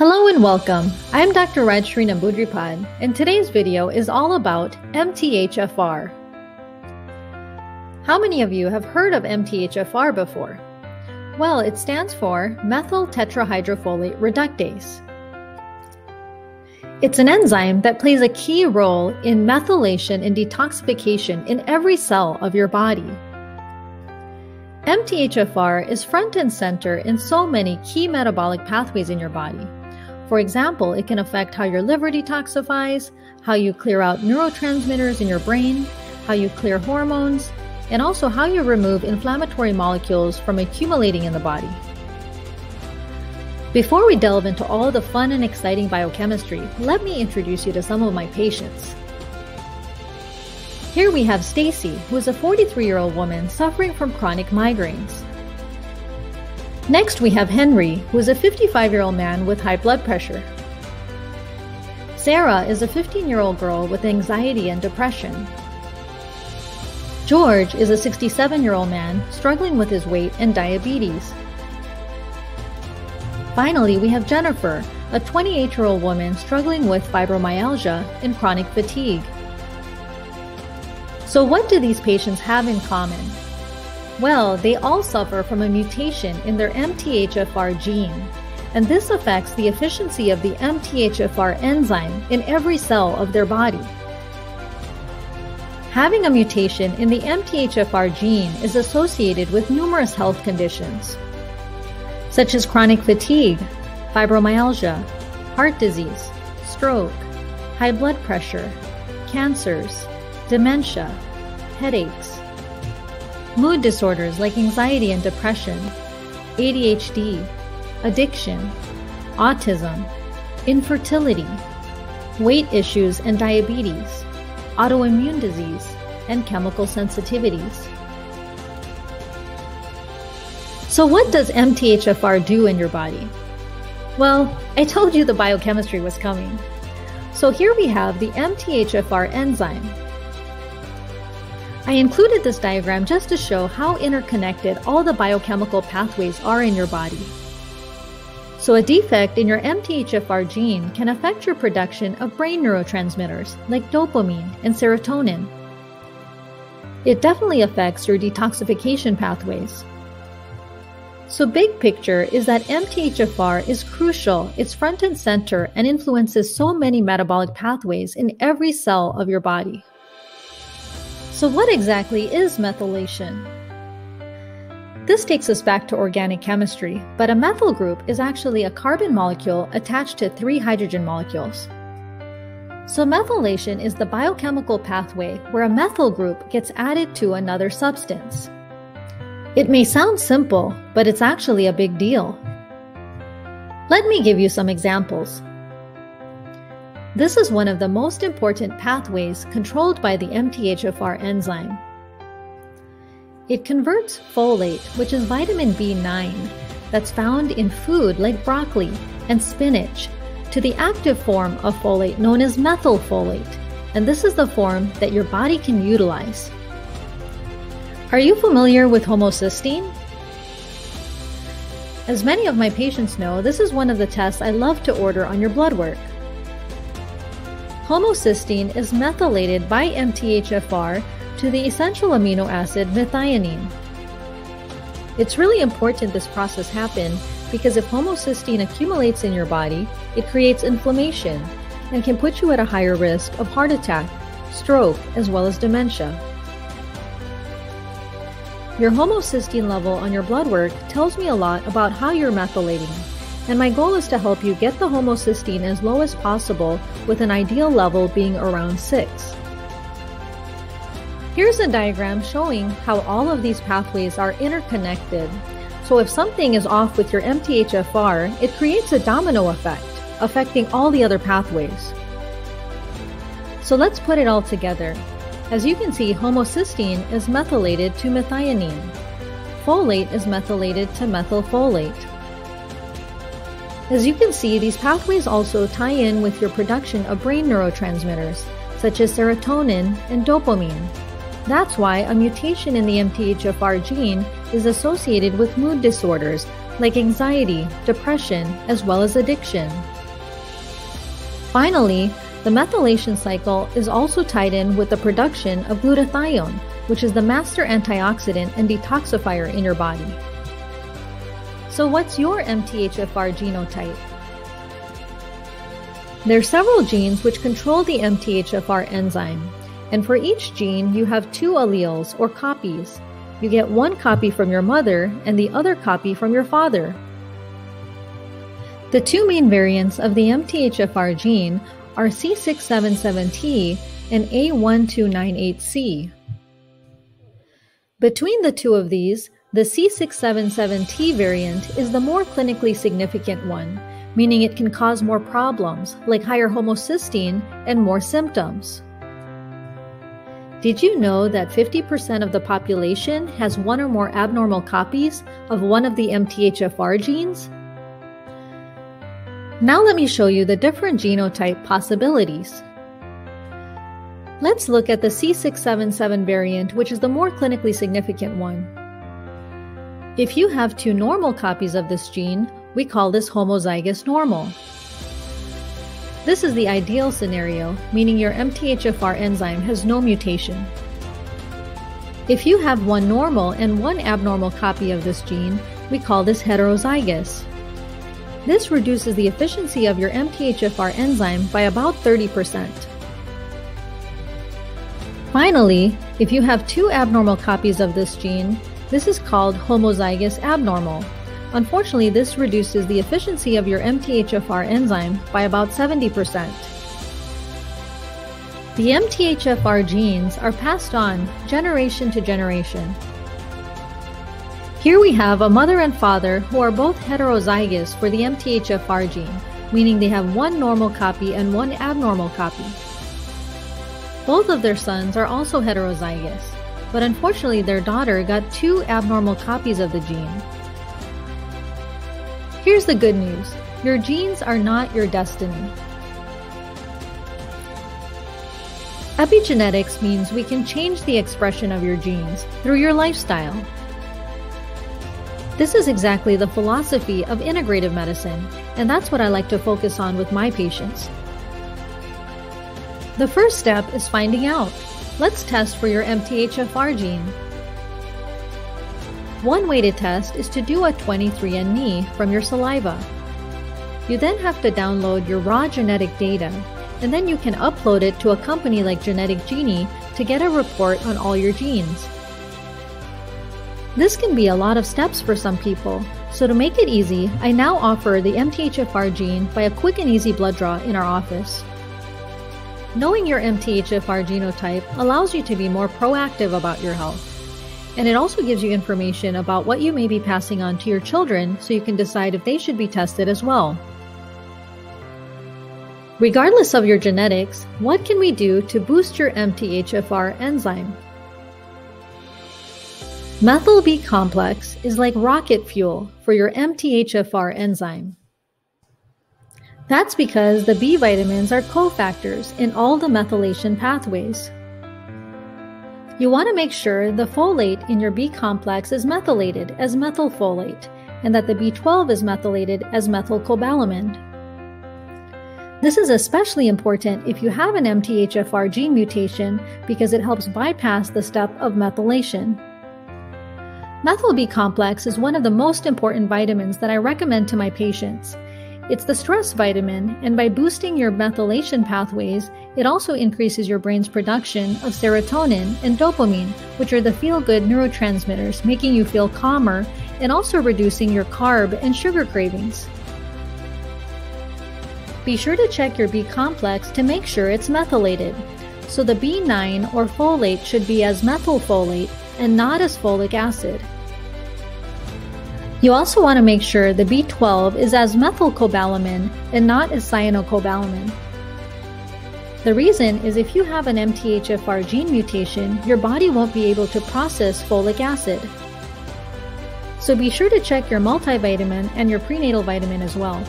Hello and welcome. I'm Dr. Rajsree Nambudripad, and today's video is all about MTHFR. How many of you have heard of MTHFR before? Well, it stands for methyl tetrahydrofolate reductase. It's an enzyme that plays a key role in methylation and detoxification in every cell of your body. MTHFR is front and center in so many key metabolic pathways in your body. For example, it can affect how your liver detoxifies, how you clear out neurotransmitters in your brain, how you clear hormones, and also how you remove inflammatory molecules from accumulating in the body. Before we delve into all the fun and exciting biochemistry, let me introduce you to some of my patients. Here we have Stacy, who is a 43-year-old woman suffering from chronic migraines. Next, we have Henry, who is a 55-year-old man with high blood pressure. Sarah is a 15-year-old girl with anxiety and depression. George is a 67-year-old man struggling with his weight and diabetes. Finally, we have Jennifer, a 28-year-old woman struggling with fibromyalgia and chronic fatigue. So what do these patients have in common? Well, they all suffer from a mutation in their MTHFR gene, and this affects the efficiency of the MTHFR enzyme in every cell of their body. Having a mutation in the MTHFR gene is associated with numerous health conditions, such as chronic fatigue, fibromyalgia, heart disease, stroke, high blood pressure, cancers, dementia, headaches, mood disorders like anxiety and depression, ADHD, addiction, autism, infertility, weight issues and diabetes, autoimmune disease, and chemical sensitivities. So, what does MTHFR do in your body? Well, I told you the biochemistry was coming. So, here we have the MTHFR enzyme, I included this diagram just to show how interconnected all the biochemical pathways are in your body. So a defect in your MTHFR gene can affect your production of brain neurotransmitters like dopamine and serotonin. It definitely affects your detoxification pathways. So big picture is that MTHFR is crucial, it's front and center and influences so many metabolic pathways in every cell of your body. So, what exactly is methylation? This takes us back to organic chemistry, but a methyl group is actually a carbon molecule attached to three hydrogen molecules. So, methylation is the biochemical pathway where a methyl group gets added to another substance. It may sound simple, but it's actually a big deal. Let me give you some examples. This is one of the most important pathways controlled by the MTHFR enzyme. It converts folate, which is vitamin B9 that's found in food like broccoli and spinach, to the active form of folate known as methylfolate, and this is the form that your body can utilize. Are you familiar with homocysteine? As many of my patients know, this is one of the tests I love to order on your blood work. Homocysteine is methylated by MTHFR to the essential amino acid methionine. It's really important this process happen because if homocysteine accumulates in your body, it creates inflammation and can put you at a higher risk of heart attack, stroke, as well as dementia. Your homocysteine level on your blood work tells me a lot about how you're methylating and my goal is to help you get the homocysteine as low as possible with an ideal level being around 6. Here's a diagram showing how all of these pathways are interconnected. So if something is off with your MTHFR, it creates a domino effect, affecting all the other pathways. So let's put it all together. As you can see, homocysteine is methylated to methionine. Folate is methylated to methylfolate. As you can see, these pathways also tie in with your production of brain neurotransmitters, such as serotonin and dopamine. That's why a mutation in the MTHFR gene is associated with mood disorders like anxiety, depression, as well as addiction. Finally, the methylation cycle is also tied in with the production of glutathione, which is the master antioxidant and detoxifier in your body. So, what's your MTHFR genotype? There are several genes which control the MTHFR enzyme, and for each gene, you have two alleles or copies. You get one copy from your mother and the other copy from your father. The two main variants of the MTHFR gene are C677T and A1298C. Between the two of these, the C677T variant is the more clinically significant one, meaning it can cause more problems, like higher homocysteine and more symptoms. Did you know that 50% of the population has one or more abnormal copies of one of the MTHFR genes? Now let me show you the different genotype possibilities. Let's look at the C677 variant, which is the more clinically significant one. If you have two normal copies of this gene, we call this homozygous normal. This is the ideal scenario, meaning your MTHFR enzyme has no mutation. If you have one normal and one abnormal copy of this gene, we call this heterozygous. This reduces the efficiency of your MTHFR enzyme by about 30%. Finally, if you have two abnormal copies of this gene, this is called homozygous abnormal. Unfortunately, this reduces the efficiency of your MTHFR enzyme by about 70%. The MTHFR genes are passed on generation to generation. Here we have a mother and father who are both heterozygous for the MTHFR gene, meaning they have one normal copy and one abnormal copy. Both of their sons are also heterozygous, but unfortunately their daughter got two abnormal copies of the gene, Here's the good news your genes are not your destiny. Epigenetics means we can change the expression of your genes through your lifestyle. This is exactly the philosophy of integrative medicine, and that's what I like to focus on with my patients. The first step is finding out. Let's test for your MTHFR gene. One way to test is to do a 23andMe from your saliva. You then have to download your raw genetic data, and then you can upload it to a company like Genetic Genie to get a report on all your genes. This can be a lot of steps for some people, so to make it easy, I now offer the MTHFR gene by a quick and easy blood draw in our office. Knowing your MTHFR genotype allows you to be more proactive about your health. And it also gives you information about what you may be passing on to your children so you can decide if they should be tested as well. Regardless of your genetics, what can we do to boost your MTHFR enzyme? Methyl B complex is like rocket fuel for your MTHFR enzyme. That's because the B vitamins are cofactors in all the methylation pathways. You want to make sure the folate in your B complex is methylated as methylfolate and that the B12 is methylated as methylcobalamin. This is especially important if you have an MTHFR gene mutation because it helps bypass the step of methylation. Methyl B complex is one of the most important vitamins that I recommend to my patients it's the stress vitamin, and by boosting your methylation pathways, it also increases your brain's production of serotonin and dopamine, which are the feel good neurotransmitters, making you feel calmer and also reducing your carb and sugar cravings. Be sure to check your B complex to make sure it's methylated. So the B9 or folate should be as methylfolate and not as folic acid. You also want to make sure the B12 is as methylcobalamin and not as cyanocobalamin. The reason is if you have an MTHFR gene mutation, your body won't be able to process folic acid. So be sure to check your multivitamin and your prenatal vitamin as well.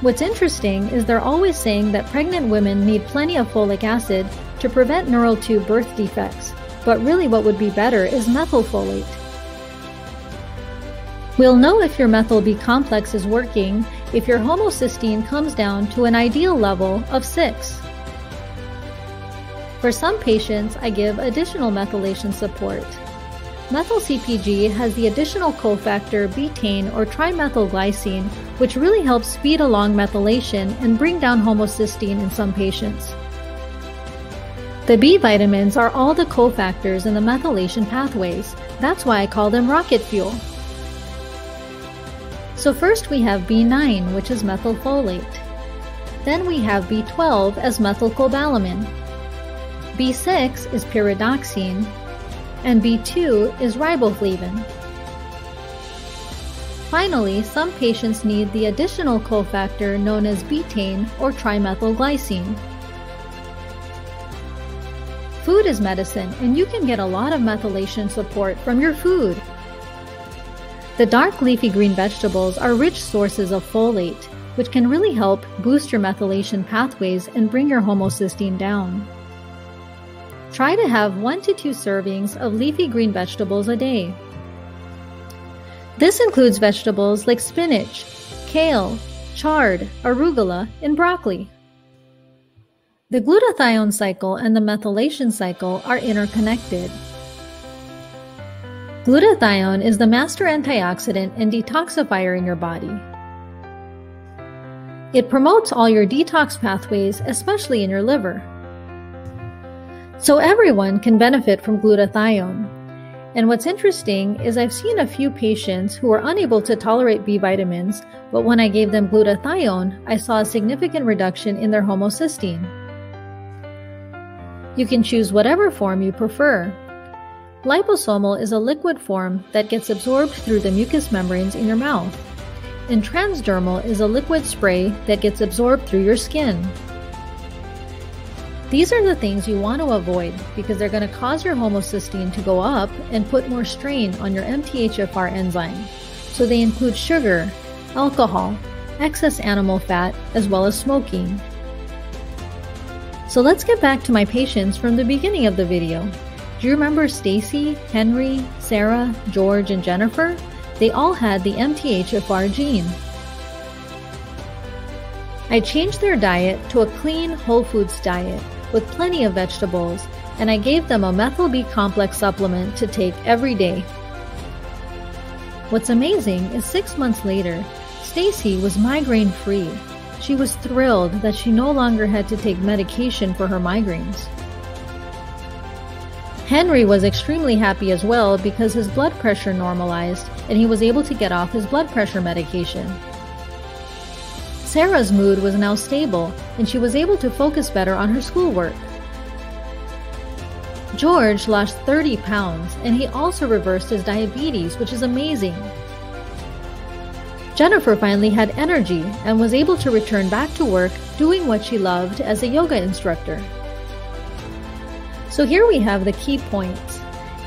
What's interesting is they're always saying that pregnant women need plenty of folic acid to prevent neural tube birth defects, but really what would be better is methylfolate. We'll know if your methyl B complex is working if your homocysteine comes down to an ideal level of 6. For some patients, I give additional methylation support. Methyl CPG has the additional cofactor betaine or trimethylglycine, which really helps speed along methylation and bring down homocysteine in some patients. The B vitamins are all the cofactors in the methylation pathways. That's why I call them rocket fuel. So first we have B9, which is methylfolate. Then we have B12 as methylcobalamin. B6 is pyridoxine, and B2 is riboflavin. Finally, some patients need the additional cofactor known as betaine or trimethylglycine. Food is medicine, and you can get a lot of methylation support from your food. The dark leafy green vegetables are rich sources of folate, which can really help boost your methylation pathways and bring your homocysteine down. Try to have 1 to 2 servings of leafy green vegetables a day. This includes vegetables like spinach, kale, chard, arugula, and broccoli. The glutathione cycle and the methylation cycle are interconnected. Glutathione is the master antioxidant and detoxifier in your body. It promotes all your detox pathways, especially in your liver. So everyone can benefit from glutathione. And what's interesting is I've seen a few patients who are unable to tolerate B vitamins, but when I gave them glutathione, I saw a significant reduction in their homocysteine. You can choose whatever form you prefer, Liposomal is a liquid form that gets absorbed through the mucous membranes in your mouth. And transdermal is a liquid spray that gets absorbed through your skin. These are the things you want to avoid because they're going to cause your homocysteine to go up and put more strain on your MTHFR enzyme. So they include sugar, alcohol, excess animal fat, as well as smoking. So let's get back to my patients from the beginning of the video. Do you remember Stacy, Henry, Sarah, George, and Jennifer? They all had the MTHFR gene. I changed their diet to a clean whole foods diet with plenty of vegetables, and I gave them a methyl B complex supplement to take every day. What's amazing is 6 months later, Stacy was migraine free. She was thrilled that she no longer had to take medication for her migraines. Henry was extremely happy as well because his blood pressure normalized and he was able to get off his blood pressure medication. Sarah's mood was now stable and she was able to focus better on her schoolwork. George lost 30 pounds and he also reversed his diabetes, which is amazing. Jennifer finally had energy and was able to return back to work doing what she loved as a yoga instructor. So here we have the key points.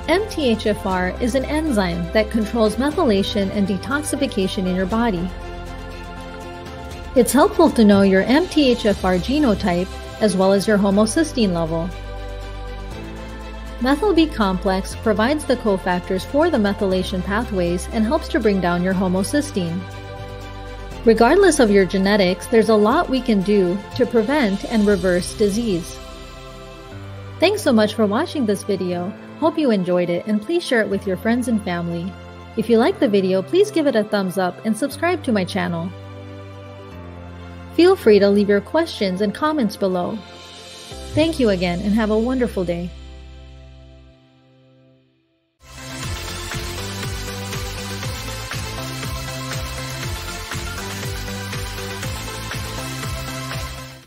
MTHFR is an enzyme that controls methylation and detoxification in your body. It's helpful to know your MTHFR genotype as well as your homocysteine level. Methyl B complex provides the cofactors for the methylation pathways and helps to bring down your homocysteine. Regardless of your genetics, there's a lot we can do to prevent and reverse disease. Thanks so much for watching this video. Hope you enjoyed it and please share it with your friends and family. If you like the video, please give it a thumbs up and subscribe to my channel. Feel free to leave your questions and comments below. Thank you again and have a wonderful day.